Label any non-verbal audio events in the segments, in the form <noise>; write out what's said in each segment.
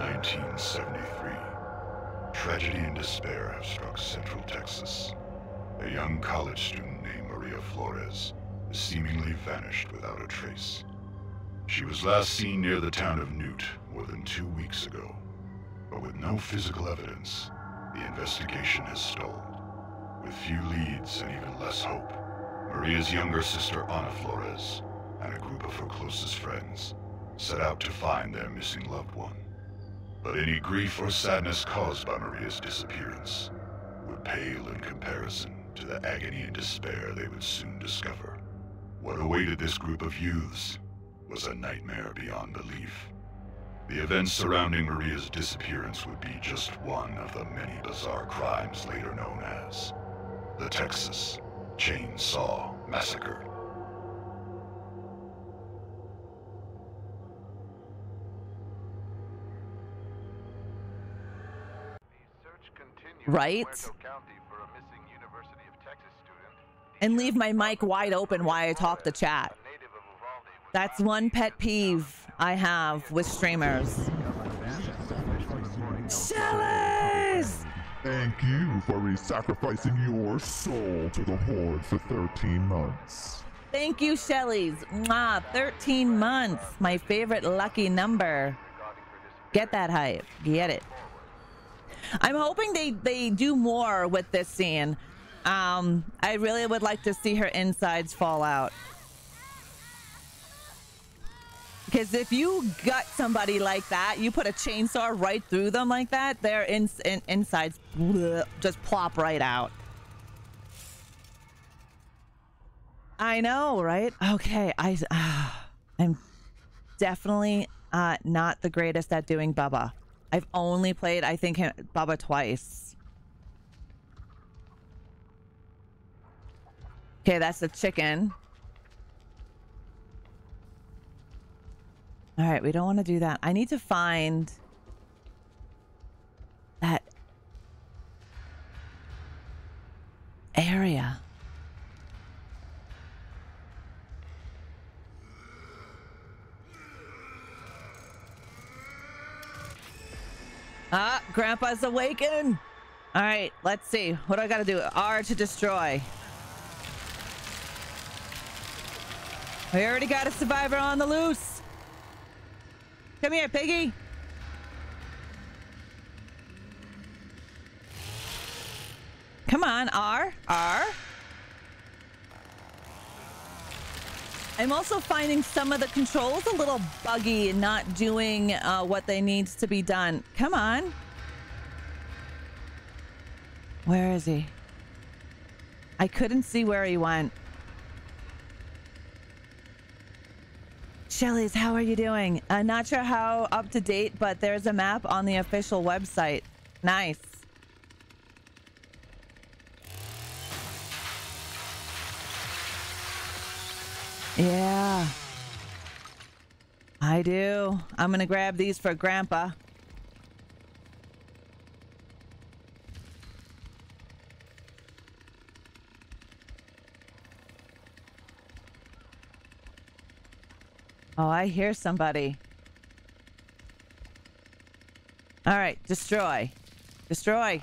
1973. Tragedy and despair have struck Central Texas. A young college student named Maria Flores seemingly vanished without a trace. She was last seen near the town of Newt more than two weeks ago. But with no physical evidence, the investigation has stalled. With few leads and even less hope, Maria's younger sister Ana Flores and a group of her closest friends set out to find their missing loved one. But any grief or sadness caused by Maria's disappearance would pale in comparison to the agony and despair they would soon discover. What awaited this group of youths was a nightmare beyond belief. The events surrounding Maria's disappearance would be just one of the many bizarre crimes later known as the Texas Chainsaw Massacre. Right? And leave my mic wide open while I talk to chat. That's one pet peeve I have with streamers. Shellers! Thank you for re-sacrificing your soul to the Horde for 13 months. Thank you, Shellys. Mwah, 13 months. My favorite lucky number. Get that hype. Get it. I'm hoping they, they do more with this scene. Um, I really would like to see her insides fall out. Because if you gut somebody like that, you put a chainsaw right through them like that, their in, in, insides bleh, <sniffs> just plop right out. I know, right? Okay, I, uh, <sighs> I'm definitely uh, not the greatest at doing Bubba. I've only played, I think, Bubba twice. Okay, that's the chicken. All right, we don't want to do that. I need to find Grandpa's awakened. All right, let's see. What do I got to do? R to destroy. We already got a survivor on the loose. Come here, piggy. Come on, R, R. I'm also finding some of the controls a little buggy and not doing uh, what they needs to be done. Come on. Where is he? I couldn't see where he went. Shelly's, how are you doing? I'm not sure how up to date, but there's a map on the official website. Nice. Yeah. I do. I'm gonna grab these for Grandpa. Oh, I hear somebody. All right, destroy. Destroy.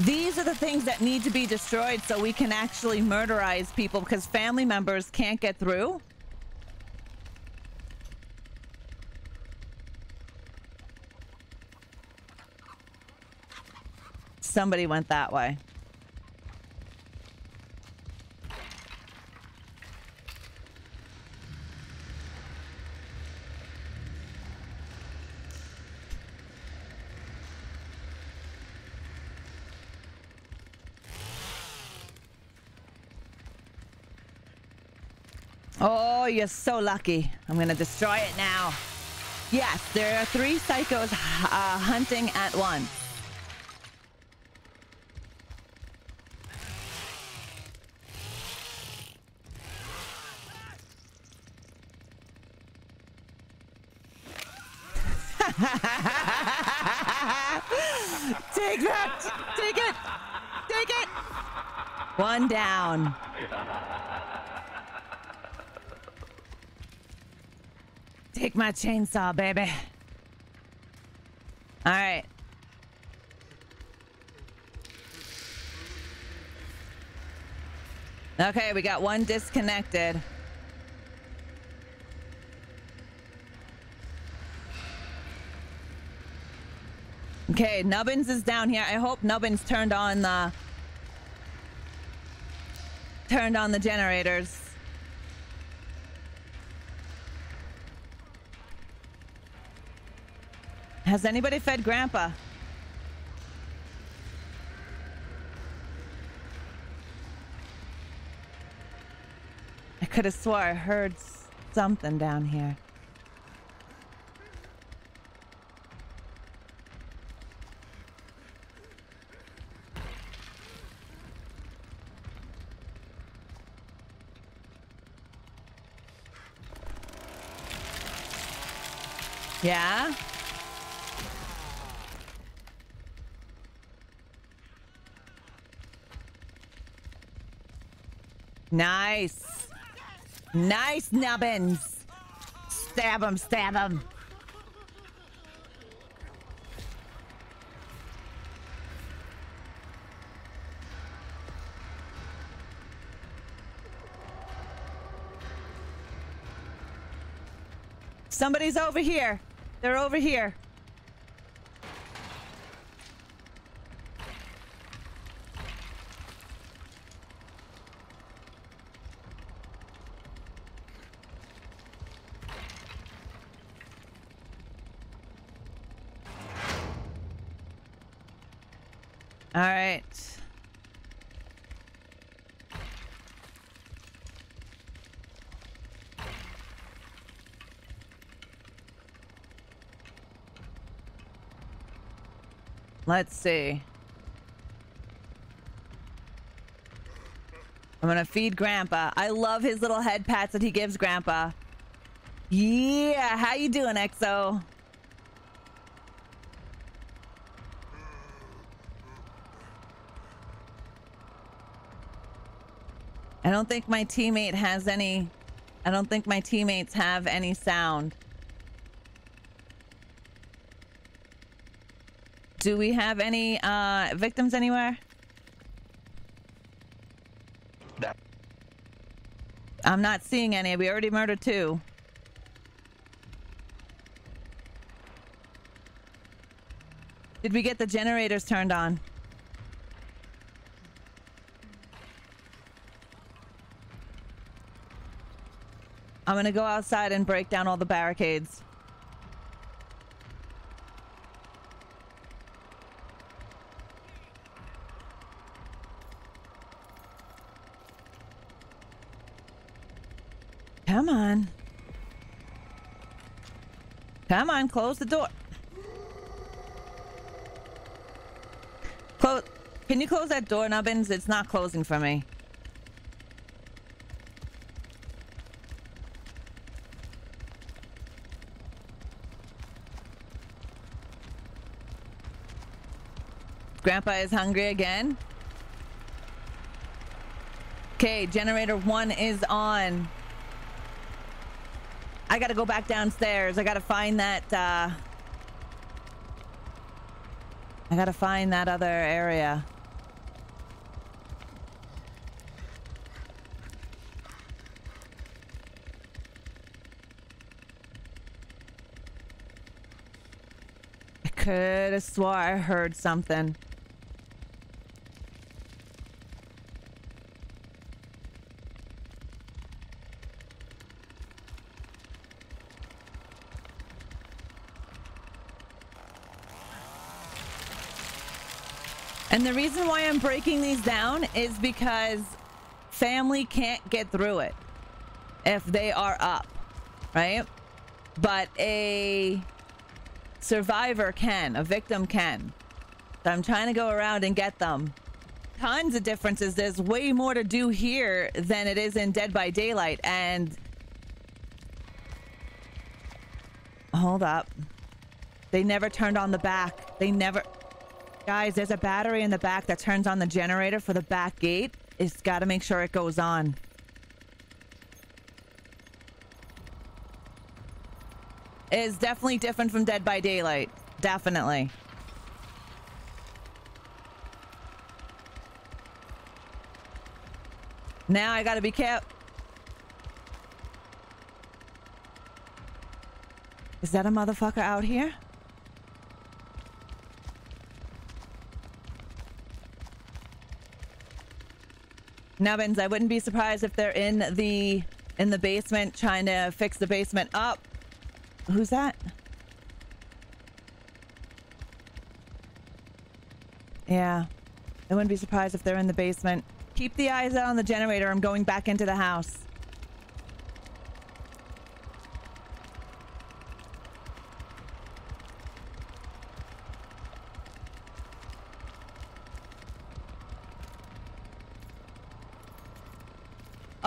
These are the things that need to be destroyed so we can actually murderize people because family members can't get through. Somebody went that way. Oh, you're so lucky. I'm going to destroy it now. Yes, there are three psychos uh, hunting at once. <laughs> Take that! Take it! Take it! One down. Take my chainsaw, baby. All right. Okay, we got one disconnected. Okay, Nubbins is down here. I hope Nubbins turned on the turned on the generators. Has anybody fed Grandpa? I could have swore I heard something down here. Yeah? Nice. Nice, Nubbins. Stab him, stab him. Somebody's over here. They're over here. All right. Let's see. I'm gonna feed Grandpa. I love his little head pats that he gives Grandpa. Yeah, how you doing, EXO? I don't think my teammate has any... I don't think my teammates have any sound. Do we have any uh, victims anywhere? No. I'm not seeing any. We already murdered two. Did we get the generators turned on? I'm gonna go outside and break down all the barricades. Come on. Come on, close the door. Close. Can you close that door, Nubbins? It's not closing for me. Grandpa is hungry again. Okay, generator one is on. I gotta go back downstairs. I gotta find that, uh... I gotta find that other area. I could have swore I heard something. And the reason why I'm breaking these down is because family can't get through it if they are up, right? But a survivor can, a victim can. So I'm trying to go around and get them. Tons of differences. There's way more to do here than it is in Dead by Daylight. And hold up. They never turned on the back. They never... Guys, there's a battery in the back that turns on the generator for the back gate. It's got to make sure it goes on. It is definitely different from Dead by Daylight. definitely. Now I gotta be careful. Is that a motherfucker out here? Nubbins, I wouldn't be surprised if they're in the in the basement trying to fix the basement up. Who's that? Yeah. I wouldn't be surprised if they're in the basement. Keep the eyes out on the generator. I'm going back into the house.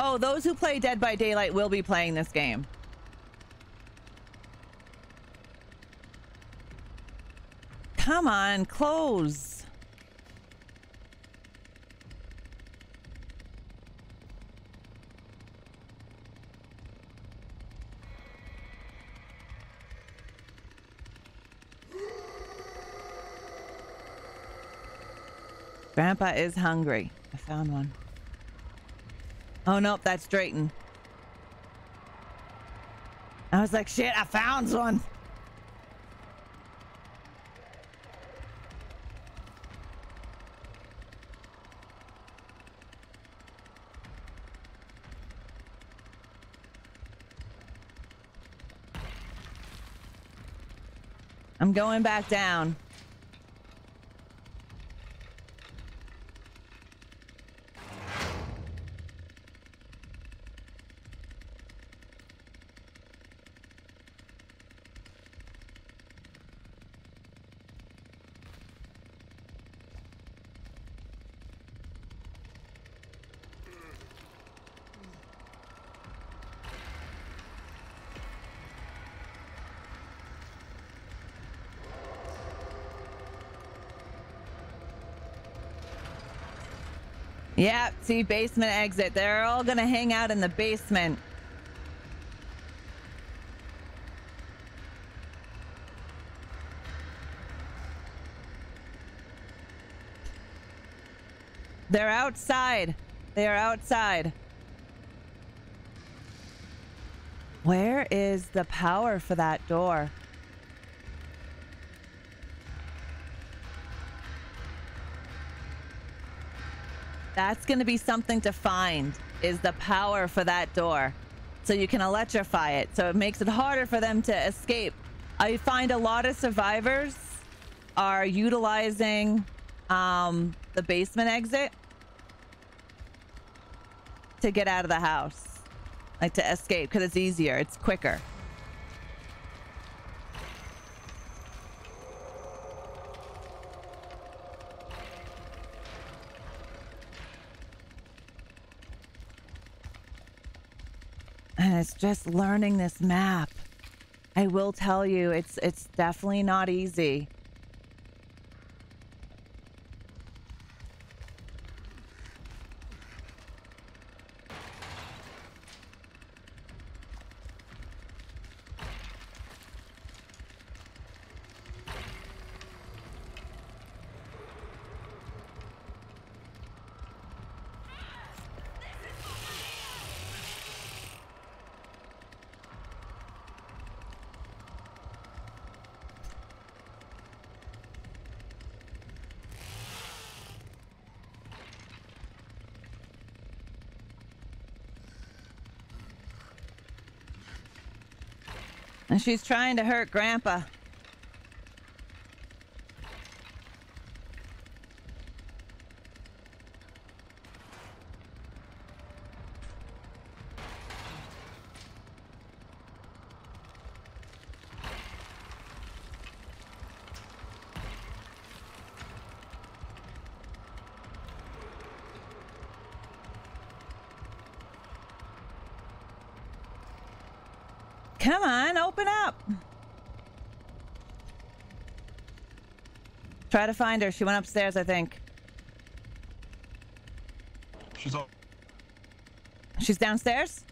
Oh, those who play Dead by Daylight will be playing this game. Come on, close. Grandpa is hungry. I found one. Oh, nope, that's Drayton. I was like, shit, I found one. I'm going back down. Yeah, see, basement exit. They're all gonna hang out in the basement. They're outside. They are outside. Where is the power for that door? That's going to be something to find is the power for that door. So you can electrify it. So it makes it harder for them to escape. I find a lot of survivors are utilizing um, the basement exit to get out of the house. Like to escape because it's easier. It's quicker. And it's just learning this map. I will tell you, it's it's definitely not easy. And she's trying to hurt Grandpa. Come on, open up. Try to find her. She went upstairs, I think. She's up. She's downstairs?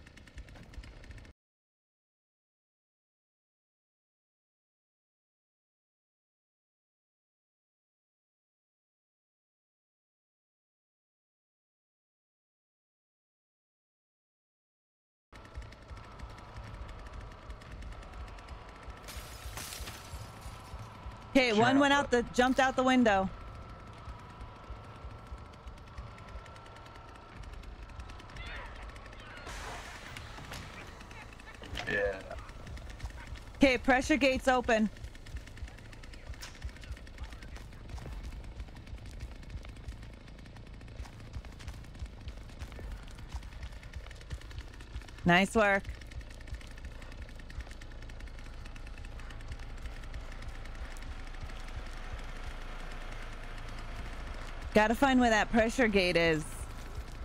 Okay, one went out the jumped out the window. Yeah. Okay, pressure gates open. Nice work. Gotta find where that pressure gate is.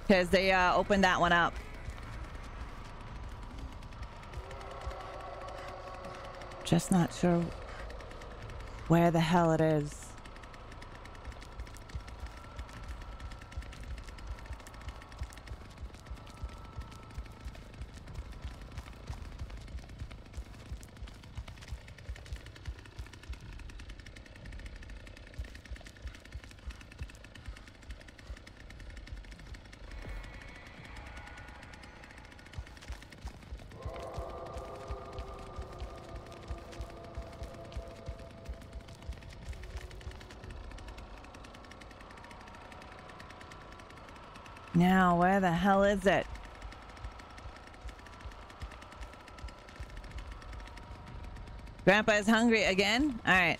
Because they uh, opened that one up. Just not sure where the hell it is. Now, where the hell is it? Grandpa is hungry again? All right.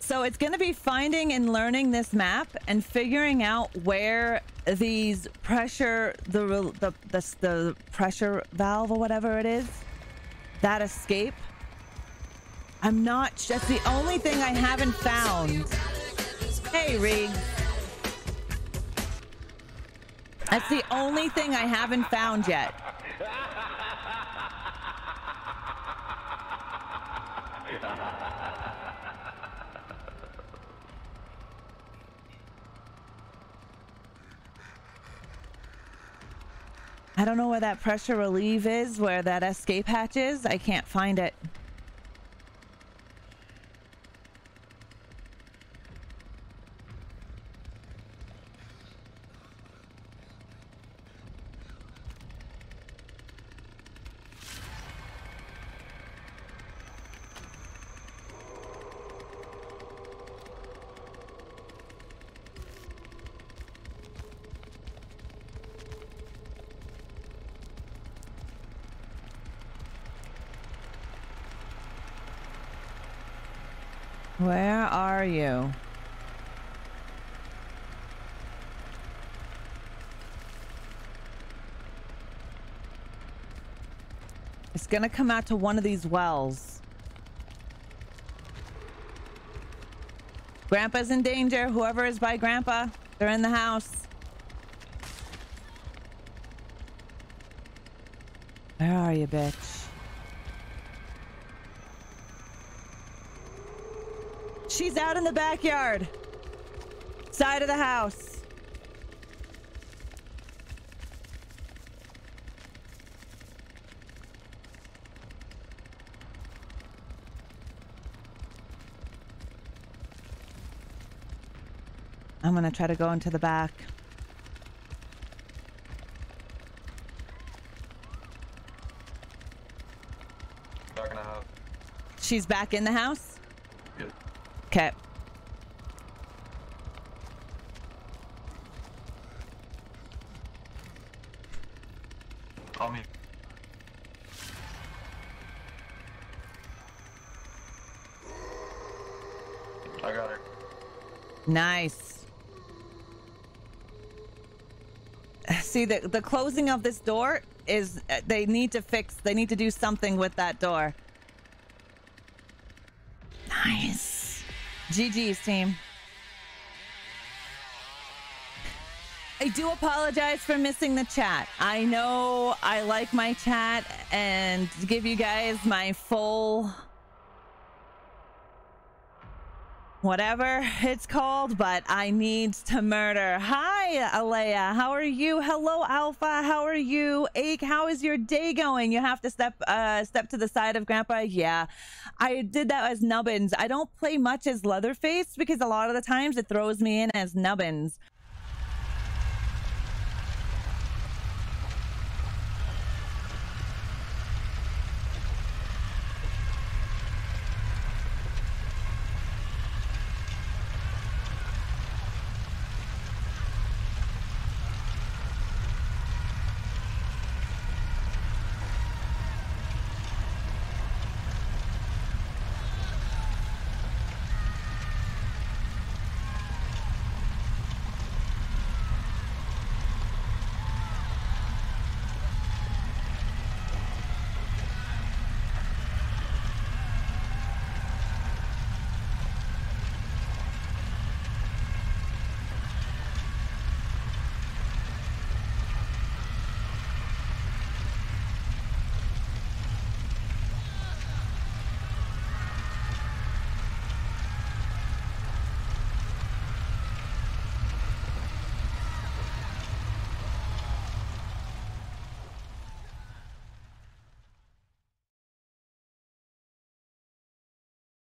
So it's going to be finding and learning this map and figuring out where these pressure, the, the, the, the pressure valve or whatever it is, that escape. I'm not, that's the only thing I haven't found. Hey, Reed. That's the only thing I haven't found yet. I don't know where that pressure relieve is, where that escape hatch is. I can't find it. Where are you? It's gonna come out to one of these wells. Grandpa's in danger. Whoever is by Grandpa, they're in the house. Where are you, bitch? She's out in the backyard. Side of the house. I'm gonna try to go into the back. Back in the house. She's back in the house? Okay. Me. I got her. Nice. See, the, the closing of this door is, uh, they need to fix, they need to do something with that door. GG's, team. I do apologize for missing the chat. I know I like my chat and give you guys my full whatever it's called, but I need to murder. Hi, Alea. How are you? Hello, Alpha. How are you? Ake, how is your day going? You have to step uh step to the side of Grandpa. Yeah. I did that as Nubbins. I don't play much as Leatherface because a lot of the times it throws me in as Nubbins.